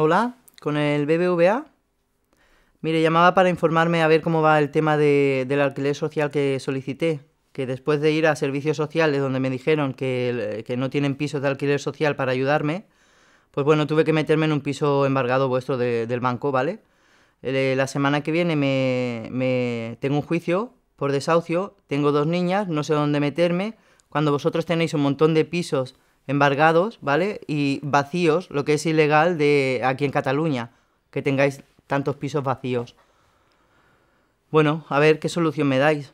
Hola, con el BBVA. Mire, llamaba para informarme a ver cómo va el tema de, del alquiler social que solicité. Que después de ir a servicios sociales donde me dijeron que, que no tienen pisos de alquiler social para ayudarme, pues bueno, tuve que meterme en un piso embargado vuestro de- del banco, ¿vale? Eh, la semana que viene me- tengo un juicio por desahucio, tengo dos niñas, no sé dónde meterme. Cuando vosotros tenéis un montón de pisos embargados, ¿vale? Y vacíos, lo que es ilegal de aquí en Cataluña, que tengáis tantos pisos vacíos. Bueno, a ver qué solución me dais.